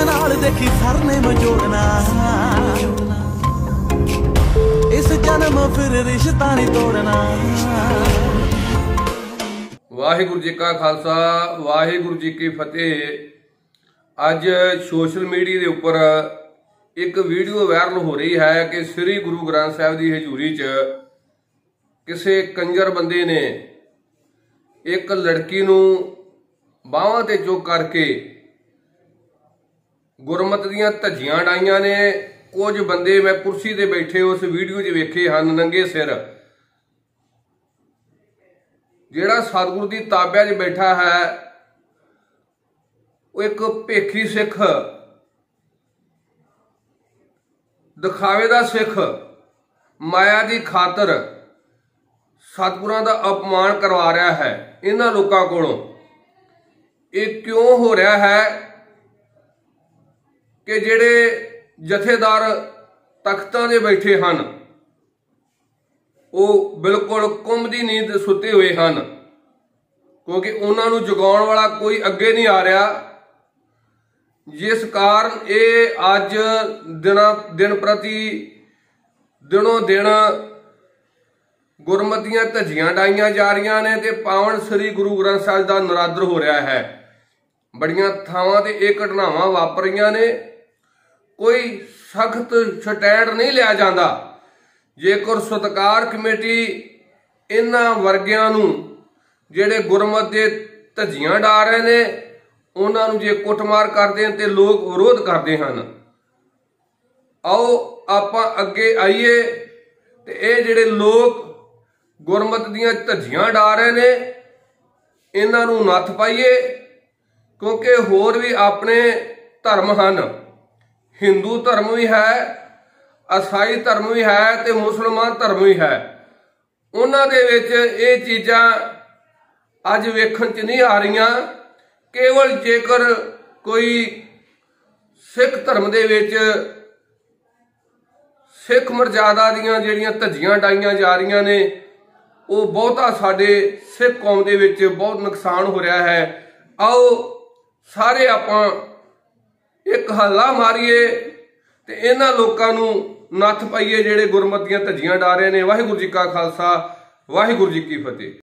ਵੇਖੀ ਸਰਨੇ ਮਜੋੜਨਾ ਇਸ ਜਨਮ ਫਿਰ ਰਿਸ਼ਤਾ ਨਹੀਂ ਤੋੜਨਾ। ਵਾਹਿਗੁਰੂ ਜੀ ਕਾ ਖਾਲਸਾ, ਵਾਹਿਗੁਰੂ ਜੀ ਕੀ ਫਤਿਹ। ਅੱਜ ਸੋਸ਼ਲ ਮੀਡੀਆ ਦੇ ਉੱਪਰ ਇੱਕ ਵੀਡੀਓ ਵਾਇਰਲ ਹੋ ਰਹੀ ਹੈ ਕਿ ਸ੍ਰੀ ਗੁਰੂ ਗ੍ਰੰਥ ਸਾਹਿਬ ਦੀ ਹਜ਼ੂਰੀ 'ਚ ਕਿਸੇ ਕੰਜਰ ਬੰਦੇ ਨੇ ਇੱਕ ਲੜਕੀ ਨੂੰ ਬਾਹਾਂ ਤੇ ਚੁੱਕ ਕਰਕੇ ਗੁਰਮਤ ਦੀਆਂ ਧੱਜੀਆਂ ਡਾਈਆਂ ਨੇ। ਕੁਝ ਬੰਦੇ ਮੈਂ ਕੁਰਸੀ ਤੇ ਬੈਠੇ ਉਸ ਵੀਡੀਓ 'ਚ ਵੇਖੇ ਹਨ, ਨੰਗੇ ਸਿਰ। ਜਿਹੜਾ ਸਤਿਗੁਰ ਦੀ ਤਾਬਿਆਂ 'ਚ ਬੈਠਾ ਹੈ, ਉਹ ਇੱਕ ਭੇਖੀ ਸਿੱਖ। ਦਿਖਾਵੇ ਦਾ ਸਿੱਖ। ਮਾਇਆ ਦੀ ਖਾਤਰ ਸਤਿਗੁਰਾਂ ਦਾ ਅਪਮਾਨ ਕਰਵਾ ਰਿਹਾ ਹੈ ਇਹਨਾਂ ਲੋਕਾਂ ਕੋਲੋਂ। ਇਹ ਕਿਉਂ ਹੋ ਰਿਹਾ ਹੈ? ਕਿ ਜਿਹੜੇ ਜਥੇਦਾਰ ਤਖਤਾਂ ਦੇ ਬੈਠੇ ਹਨ, ਉਹ ਬਿਲਕੁਲ ਕੁੰਭ ਦੀ ਨੀਂਦ ਸੁੱਤੇ ਹੋਏ ਹਨ। ਕਿਉਂਕਿ ਉਹਨਾਂ ਨੂੰ ਜਗਾਉਣ ਵਾਲਾ ਕੋਈ ਅੱਗੇ ਨਹੀਂ ਆ ਰਿਹਾ। ਜਿਸ ਕਾਰਨ ਇਹ ਅੱਜ ਦਿਨਾਂ, ਦਿਨ ਪ੍ਰਤੀ ਦਿਨੋਂ ਦਿਨ ਗੁਰਮਤੀਆਂ ਧੱਜੀਆਂ ਡਾਈਆਂ ਜਾ ਰਹੀਆਂ ਨੇ ਤੇ ਪਾਵਨ ਸ੍ਰੀ ਗੁਰੂ ਗ੍ਰੰਥ ਸਾਹਿਬ ਦਾ ਨਰਾਦਰ ਹੋ ਰਿਹਾ ਹੈ। ਬੜੀਆਂ ਥਾਵਾਂ ਤੇ ਇਹ ਘਟਨਾਵਾਂ ਵਾਪਰੀਆਂ ਨੇ। ਕੋਈ ਸਖਤ ਸਟੈਂਡ ਨਹੀਂ ਲਿਆ ਜਾਂਦਾ। ਜੇਕਰ ਸਤਕਾਰ ਕਮੇਟੀ ਇਹਨਾਂ ਵਰਗਿਆਂ ਨੂੰ ਜਿਹੜੇ ਗੁਰਮਤ ਦੇ ਧੱਜੀਆਂ ਡਾ ਰਹੇ ਨੇ, ਉਹਨਾਂ ਨੂੰ ਜੇ ਕੁੱਟਮਾਰ ਕਰਦੇ ਹਨ ਤੇ ਲੋਕ ਵਿਰੋਧ ਕਰਦੇ ਹਨ। ਆਓ ਆਪਾਂ ਅੱਗੇ ਆਈਏ ਤੇ ਇਹ ਜਿਹੜੇ ਲੋਕ ਗੁਰਮਤ ਦੀਆਂ ਧੱਜੀਆਂ ਡਾ ਰਹੇ ਨੇ, ਇਹਨਾਂ ਨੂੰ ਨੱਥ ਪਾਈਏ, ਕਿਉਂਕਿ ਹੋਰ ਵੀ ਆਪਣੇ ਧਰਮ ਹਨ। ਹਿੰਦੂ ਧਰਮ ਵੀ ਹੈ, ਅਸਾਈ ਧਰਮ ਵੀ ਹੈ ਤੇ ਮੁਸਲਮਾਨ ਧਰਮ ਵੀ ਹੈ। ਉਹਨਾਂ ਦੇ ਵਿੱਚ ਇਹ ਚੀਜ਼ਾਂ ਅੱਜ ਵੇਖਣ 'ਚ ਨਹੀਂ ਆ ਰਹੀਆਂ। ਕੇਵਲ ਜੇਕਰ ਕੋਈ ਸਿੱਖ ਧਰਮ ਦੇ ਵਿੱਚ ਸਿੱਖ ਮਰਜ਼ਾਦਾ ਦੀਆਂ ਜਿਹੜੀਆਂ ਧੱਜੀਆਂ ਡਾਈਆਂ ਜਾ ਰਹੀਆਂ ਨੇ, ਉਹ ਬਹੁਤਾ ਸਾਡੇ ਸਿੱਖ ਕੌਮ ਦੇ ਵਿੱਚ ਬਹੁਤ ਨੁਕਸਾਨ ਹੋ ਰਿਹਾ ਹੈ। ਆਓ ਸਾਰੇ ਆਪਾਂ ਇੱਕ ਹੱਲਾ ਮਾਰੀਏ ਤੇ ਇਹਨਾਂ ਲੋਕਾਂ ਨੂੰ ਨੱਥ ਪਾਈਏ ਜਿਹੜੇ ਗੁਰਮਤੀਆਂ ਧੱਜੀਆਂ ਡਾ ਰਹੇ ਨੇ। ਵਾਹਿਗੁਰੂ ਜੀ ਕਾ ਖਾਲਸਾ, ਵਾਹਿਗੁਰੂ ਜੀ ਕੀ ਫਤਿਹ।